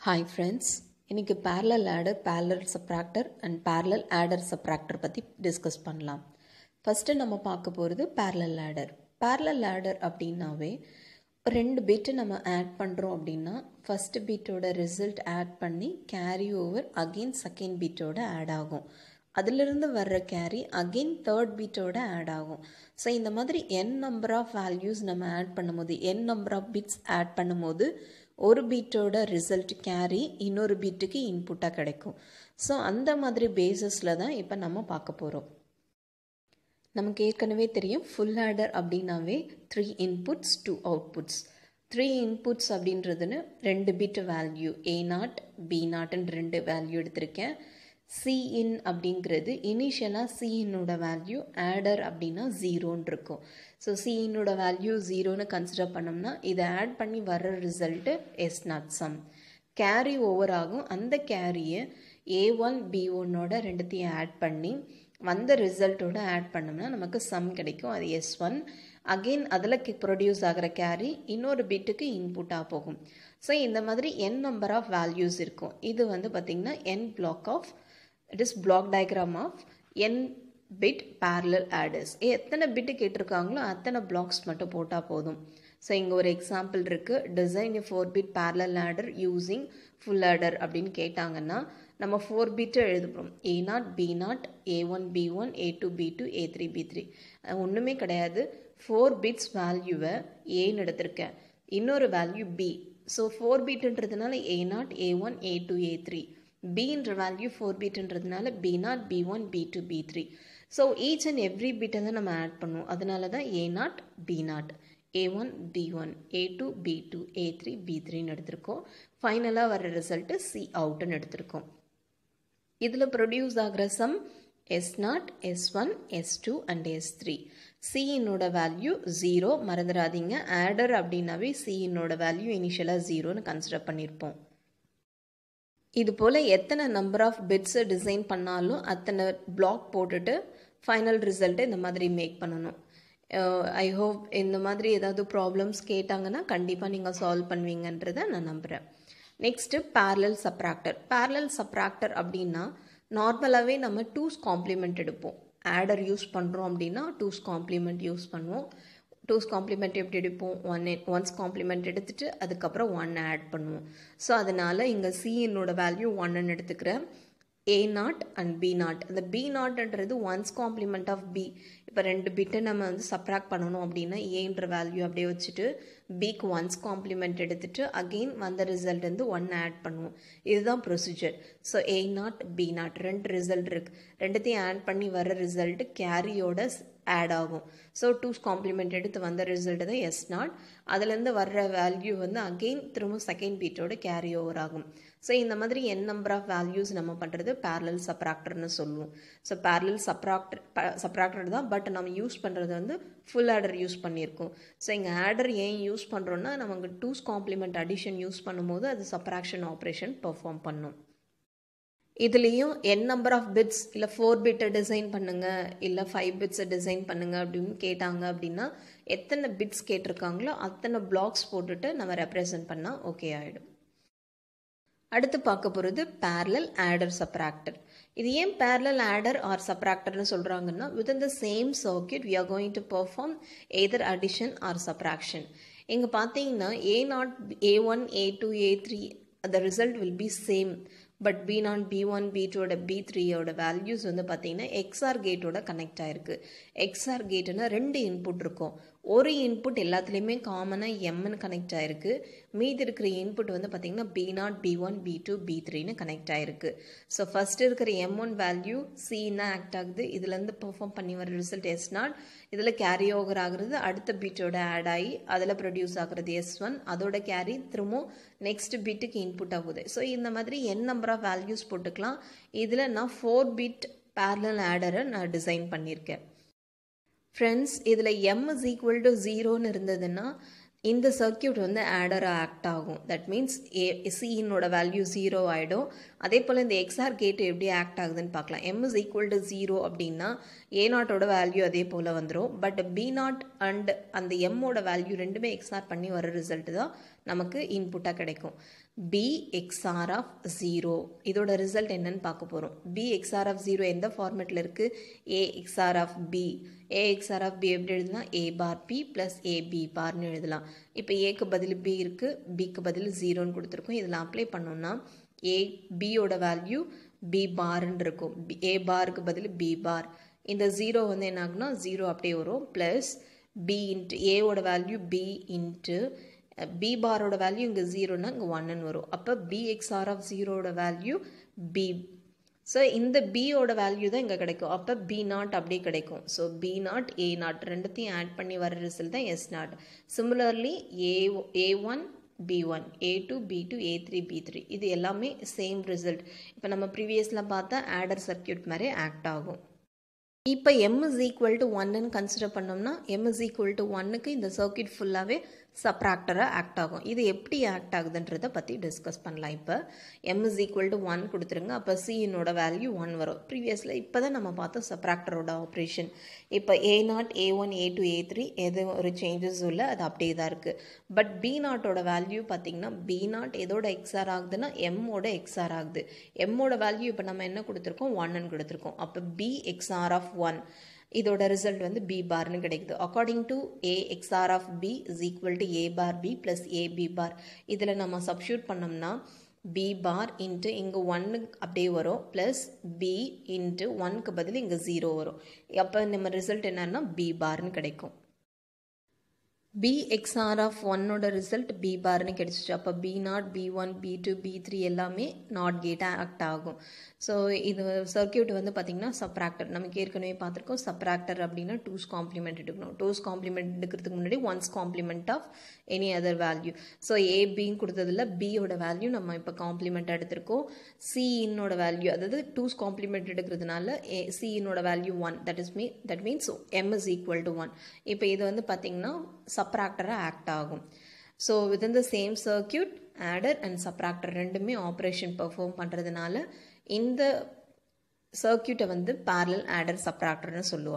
Hi friends இன்றைக்கி parallel adder parallel subtractor and parallel adder subtractor பற்றி discuss பண்ணலாம். First நம்ம பார்க்க போகிறது பேரலல் ஆடர் பேரலல் ஆடர் அப்படின்னாவே ரெண்டு பீட்டை நம்ம ஆட் பண்ணுறோம் அப்படின்னா ஃபஸ்ட்டு பீட்டோட ரிசல்ட் ஆட் பண்ணி கேரி ஓவர் அகெயின் செகண்ட் பீட்டோட ஆட் ஆகும். அதிலிருந்து வர்ற கேரி அகெயின் தேர்ட் பீட்டோட ஆட் ஆகும். ஸோ இந்த மாதிரி என் நம்பர் ஆஃப் வேல்யூஸ் நம்ம ஆட் பண்ணும்போது n number of bits add பண்ணும்போது ஒரு பீட்டோட ரிசல்ட் கேரி இன்னொரு பீட்டுக்கு இன்புட்டாக கிடைக்கும். ஸோ அந்த மாதிரி பேஸஸில் தான் இப்போ நம்ம பார்க்க போகிறோம் நமக்கு ஏற்கனவே தெரியும் ஃபுல் ஆர்டர் அப்படின்னாவே three inputs two outputs three inputs அப்படின்றதுன்னு ரெண்டு bit value A not B நாட்னு ரெண்டு வேல்யூ எடுத்திருக்கேன். சிஇன் அப்படிங்கிறது இனிஷியலாக சிஇன்னோட வேல்யூ ஆடர் அப்படின்னா ஜீரோன்னு இருக்கும். ஸோ சிஇன்னோட வேல்யூ ஜீரோன்னு கன்சிடர் பண்ணோம்னா இதை ஆட் பண்ணி வர்ற result S not sum carry over ஆகும். அந்த கேரியை ஏ ஒன் பி ஒன்னோட ரெண்டுத்தையும் ஆட் பண்ணி வந்த ரிசல்ட்டோட ஆட் பண்ணோம்னா நமக்கு சம் கிடைக்கும். அது எஸ் ஒன் அகெயின் அதில் ப்ரொடியூஸ் ஆகிற கேரி இன்னொரு பிட்டுக்கு இன்புட்டாக போகும். ஸோ இந்த மாதிரி என் நம்பர் ஆஃப் வேல்யூஸ் இருக்கும். இது வந்து பார்த்திங்கன்னா n block of it is block diagram of n bit parallel adders எத்தனை பிட்டு கேட்டிருக்காங்களோ அத்தனை பிளாக்ஸ் மட்டும் போட்டால் போதும். ஸோ இங்கே ஒரு எக்ஸாம்பிள் இருக்குது design four bit parallel adder using full adder அப்படின்னு கேட்டாங்கன்னா நம்ம ஃபோர் பிட்டு எழுதுகிறோம் A not B not A one B one A two B two A three B three ஒன்றுமே கிடையாது. ஃபோர் பிட்ஸ் வேல்யூவை ஏன்னு எடுத்திருக்கேன். இன்னொரு value B so four பிட்டுன்றதுனால A not A one A two A three பின்ற value four பீட்டுன்றதுனால B not B one B two B three so each and every பிட்டை தான் நம்ம add பண்ணுவோம். அதனால தான் A not B not A one B one A two B two A three B த்ரீன்னு எடுத்திருக்கோம் ஃபைனலாக வர ரிசல்ட்டு சி அவுட்டுன்னு எடுத்திருக்கோம். இதில் ப்ரொடியூஸ் ஆகிற sum S not S one S two and S three சியினோட value zero மறந்துடாதீங்க. ஆடர் அப்படின்னாவே சியினோட வேல்யூ இனிஷியலாக ஜீரோன்னு கன்சிடர் பண்ணியிருப்போம் இது போல் எத்தனை நம்பர் ஆஃப் பிட்ஸை டிசைன் பண்ணாலும் அத்தனை பிளாக் போட்டுட்டு ஃபைனல் ரிசல்ட்டை இந்த மாதிரி மேக் பண்ணணும். ஐ ஹோப் இந்த மாதிரி ஏதாவது ப்ராப்ளம்ஸ் கேட்டாங்கன்னா கண்டிப்பாக நீங்கள் சால்வ் பண்ணுவீங்கன்றதை நான் நம்புகிறேன் next parallel subtractor parallel subtractor அப்படின்னா நார்மலாகவே நம்ம டூஸ் காம்ப்ளிமெண்ட் எடுப்போம். ஆடர் யூஸ் பண்ணுறோம் அப்படின்னா டூஸ் காம்ப்ளிமெண்ட் யூஸ் பண்ணுவோம். டூஸ் காம்ப்ளிமெண்ட் எப்படி எடுப்போம்? ஒன் ஒன்ஸ் காம்ப்ளிமெண்ட் எடுத்துகிட்டு அதுக்கப்புறம் ஒன் ஆட் பண்ணுவோம். ஸோ அதனால் இங்கே சிஎன்னோட வேல்யூ ஒன்னு எடுத்துக்கிறேன். A not and B not அந்த பி நாட்ன்றது ஒன்ஸ் காம்ப்ளிமெண்ட் ஆஃப் பி இப்போ ரெண்டு பிட்டை நம்ம வந்து சப்ராக்ட் பண்ணணும் அப்படின்னா ஏன்ற வேல்யூ அப்படியே வச்சுட்டு பிக்கு ஒன்ஸ் காம்ப்ளிமெண்ட் எடுத்துட்டு அகெயின் வந்த ரிசல்ட் வந்து ஒன் ஆட் பண்ணுவோம். இதுதான் procedure so A not B not ரெண்டு ரிசல்ட் இருக்குது ரெண்டுத்தையும் ஆட் பண்ணி வர ரிசல்ட் கேரியோட ஆட் ஆகும். ஸோ டூஸ் காம்ப்ளிமெண்ட் எடுத்து வந்த ரிசல்ட் தான் எஸ் நாட் அதுலேருந்து வர்ற வேல்யூ வந்து அகெயின் திரும்ப செகண்ட் பீட்டோட கேரி ஓவர் ஆகும். ஸோ இந்த மாதிரி என் நம்பர் ஆஃப் வேல்யூஸ் நம்ம பண்ணுறது பேரலல் சப்ராக்டர்னு சொல்லுவோம். ஸோ பேரலல் சப்ராக்டர் சப்ராக்டர் தான் பட் நம்ம யூஸ் பண்ணுறது வந்து ஃபுல் ஆடர் யூஸ் பண்ணியிருக்கோம். ஸோ இங்கே ஆடர் ஏன் யூஸ் பண்ணுறோன்னா நமக்கு டூஸ் காம்ப்ளிமெண்ட் அடிஷன் யூஸ் பண்ணும்போது அது சப்ராக்ஷன் ஆப்ரேஷன் பெர்ஃபார்ம் பண்ணும். இதுலேயும் என் நம்பர் ஆஃப் பிட்ஸ் இல்லை ஃபோர் பிட்டை டிசைன் பண்ணுங்கள் இல்லை ஃபைவ் பிட்ஸை டிசைன் பண்ணுங்கள் அப்படின்னு கேட்டாங்க அப்படின்னா எத்தனை பிட்ஸ் கேட்டிருக்காங்களோ அத்தனை பிளாக்ஸ் போட்டுட்டு நம்ம ரெப்ரசன்ட் பண்ணால் ஓகே ஆகிடும் அடுத்து பார்க்க போகிறது பேரலல் ஆடர் சப்ராக்டர் இது ஏன் பேரலல் ஆடர் ஆர் சப்ராக்டர்னு சொல்கிறாங்கன்னா within the same circuit we are going to perform either addition or subtraction இங்கே பார்த்தீங்கன்னா A not A one A two A three the result will be same but B not B one B டூட B த்ரீயோட values வந்து பார்த்தீங்கன்னா XOR கேட்டோட connect ஆகிருக்கு XOR கேட்டுன்னா ரெண்டு input இருக்கும். ஒரு இன்புட் எல்லாத்துலேயுமே காமனாக எம்னு கனெக்ட் ஆகிருக்கு மீதி இருக்கிற இன்புட் வந்து பார்த்திங்கன்னா B not B one B two B த்ரீன்னு கனெக்ட் ஆகிருக்கு ஸோ ஃபஸ்ட்டு இருக்கிற எம் ஒன் வேல்யூ சின்னா ஆக்ட் ஆகுது. இதுலேருந்து பெர்ஃபார்ம் பண்ணி வர ரிசல்ட் எஸ் நாட் இதில் கேரி ஓவர் ஆகுறது அடுத்த பீட்டோட ஆட் ஆகி அதில் ப்ரொடியூஸ் ஆகுறது எஸ் ஒன் அதோட கேரி திரும்பவும் நெக்ஸ்ட் பீட்டுக்கு இன்புட் ஆகுது. ஸோ இந்த மாதிரி என் நம்பர் ஆஃப் வேல்யூஸ் போட்டுக்கலாம். இதில் நான் ஃபோர் பிட் பேரலல் ஆடரை நான் டிசைன் பண்ணியிருக்கேன். ஃப்ரெண்ட்ஸ் இதில் எம் இஸ் ஈக்குவல் டு ஜீரோன்னு இருந்ததுன்னா இந்த சர்க்கியூட் வந்து ஆடராக ஆக்ட் ஆகும். தட் மீன்ஸ் ஏ சியினோட வேல்யூ ஜீரோ ஆகிடும் அதே போல் இந்த எக்ஸ்ஆர் கேட் எப்படி ஆக்ட் ஆகுதுன்னு பார்க்கலாம். M is equal to zero அப்படின்னா ஏ நாட்டோட வேல்யூ அதே போல் வந்துடும் பட் பி நாட் அண்ட் அந்த எம்மோட வேல்யூ ரெண்டுமே எக்ஸ்ஆர் பண்ணி வர ரிசல்ட் தான் நமக்கு இன்புட்டாக கிடைக்கும். பி எக்ஸ்ஆர் ஆஃப் ஜீரோ இதோட ரிசல்ட் என்னன்னு பார்க்க போகிறோம் பி எக்ஸ்ஆர் ஆஃப் ஜீரோ எந்த ஃபார்மேட்டில் இருக்குது A XOR of B A XOR of B எப்படி எழுதலாம் A bar B plus A B பார்னு எழுதலாம். இப்போ ஏக்கு பதில் பி இருக்குது பிக்கு பதில் ஜீரோன்னு கொடுத்துருக்கோம். இதில் அப்ளை பண்ணோம்னா ஏ பியோட வேல்யூ பி பார்ன்னு இருக்கும். ஏ பாருக்கு பதில் பி பார் இந்த ஜீரோ வந்து என்ன ஆகுனா ஜீரோ அப்படியே வரும். ப்ளஸ் பி இன்ட்டு ஏவோட வேல்யூ பி இன்ட்டு பி பாரோட வேல்யூ இங்கே ஜீரோனா இங்கே ஒன்னு வரும். அப்போ பி எக்ஸ்ஆர் ஆஃப் ஜீரோட வேல்யூ பி ஸோ இந்த பியோட வேல்யூ தான் இங்கே கிடைக்கும். அப்போ பி நாட் அப்படியே கிடைக்கும். So B not A not ரெண்டுத்தையும் ஆட் பண்ணி வர ரிசல்ட் தான் S not similarly A A one B one A two B two A three B three இது எல்லாமே சேம் ரிசல்ட் இப்போ நம்ம ப்ரீவியஸில் பார்த்தா ஆடர் சர்க்கியூட் மாதிரி ஆக்ட் ஆகும். இப்போ எம் இஸ் ஈக்குவல் டு ஒன்னு கன்சிடர் பண்ணோம்னா எம் இஸ் ஈக்குவல் டு ஒன்னுக்கு இந்த சர்க்கியூட் ஃபுல்லாகவே சப்ராக்டராக ஆக்ட் ஆகும். இது எப்படி ஆக்ட் ஆகுதுன்றதை பற்றி டிஸ்கஸ் பண்ணலாம். இப்போ M is equal to one கொடுத்துருங்க. அப்போ சியினோட வேல்யூ ஒன் வரும். ப்ரீவியஸில் இப்போ தான் நம்ம பார்த்தோம் சப்ராக்டரோட ஆப்ரேஷன் இப்போ A not A one A two A three எது ஒரு சேஞ்சஸ் இல்லை. அது அப்படியே தான் இருக்குது பட் பி நாட்டோட வேல்யூ பார்த்திங்கன்னா பி நாட் எதோட எக்ஸ்ஆர் ஆகுதுன்னா எம்மோட எக்ஸ்ஆர் ஆகுது. எம்மோட வேல்யூ இப்போ நம்ம என்ன கொடுத்துருக்கோம்? ஒன்னு கொடுத்துருக்கோம். அப்போ பி எக்ஸ்ஆர் ஆஃப் ஒன் இதோட ரிசல்ட் வந்து பி பார்னு கிடைக்குது. According to A XOR of B is equal to A bar B plus A B bar இதில் நம்ம சப்ஸ்டியூட் பண்ணோம்னா பி பார் இன்ட்டு இங்கே ஒன்று அப்படியே வரும். ப்ளஸ் பி இன்ட்டு ஒன்க்கு பதில் இங்கே ஜீரோ வரும். அப்போ நம்ம ரிசல்ட் என்னன்னா பி பார்னு கிடைக்கும். பி எக்ஸ்ஆர் ஆஃப் ஒன்னோட ரிசல்ட் பி பார்னு கிடச்சிச்சு. அப்போ B not B one B two B three எல்லாமே நாட் கேட்டாக ஆக்ட் ஆகும். ஸோ இது சர்க்கியூட் வந்து பார்த்திங்கன்னா சப்ராக்டர் நமக்கு ஏற்கனவே பார்த்துருக்கோம் சப்ராக்டர் அப்படின்னா டூஸ் காம்ப்ளிமெண்ட் எடுக்கணும். டூஸ் காம்ப்ளிமெண்ட் எடுக்கிறதுக்கு முன்னாடி one's complement of any other value so A பின்னு கொடுத்ததில் பியோட வேல்யூ நம்ம இப்போ காம்ப்ளிமெண்ட் எடுத்திருக்கோம். சிஇன்னோட வேல்யூ அதாவது டூஸ் காம்ப்ளிமெண்ட் எடுக்கிறதுனால A சிஇன்னோட value one that is me that means M is equal to one இப்போ இது வந்து பார்த்திங்கன்னா சப்ராக்டராக ஆக்ட் ஆகும். So within the same circuit adder and subtractor ரெண்டுமே ஆப்ரேஷன் பெர்ஃபார்ம் பண்ணுறதுனால இந்த சர்க்கியூட்டை வந்து பேரல் ஆடர் சப்ராக்டர்னு சொல்லுவாங்க.